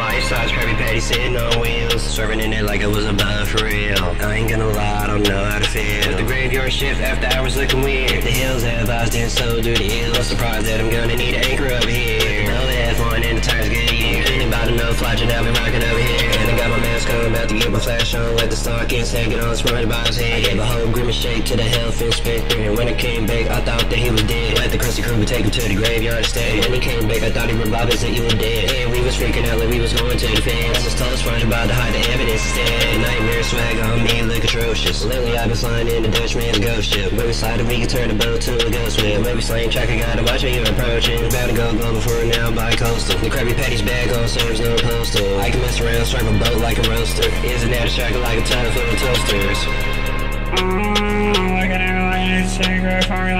Life size Krabby Patty sitting on wheels. Serving in it like it was a bun for real. I ain't gonna lie, I don't know how to feel. The graveyard shift after hours looking weird. The hills have eyes, then so do the hills. Surprised that I'm gonna need an anchor over here. No F1 and the tires get year. Anybody know flash and I'll be rocking over here. And I got my mask on, about to get my flash on. Let the stock in, second on, sprung by his head. I gave a whole grimace shake to the health inspector. And when I came back, I thought that he was dead. Let the crew take him to the graveyard instead. When he came back, I thought he revived us that you were dead. And we was freaking out like we was going to the fence. I just told us running about to hide the evidence instead. Nightmare swag on me, look atrocious. Lately I've been flying in the Dutchman's ghost ship. When we slide, we can turn the boat to a ghost whip. Maybe slaying track, I gotta watch how you're approaching. About to go global for now by coastal. The Krabby Patty's bag on serves no postal. I can mess around, strike a boat like a roaster. Isn't that a shackle like a ton of toasters? Mm, look at like it's secret formula. Look at him like it's secret formula.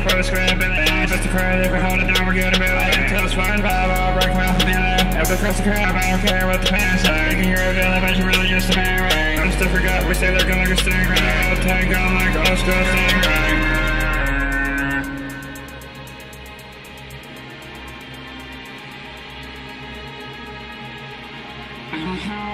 Don't mistake me for the script, Billy. Just a credit for holding down, we're good about it. Until it's fine, Bob, I'll break my off If the Krusty Krab, I don't care what the pants are. You can hear a villain, but you're really just a man, right? I still forgot, we say they're gonna like a stingray. I'll take on like Oscar Stingray. Uh-huh.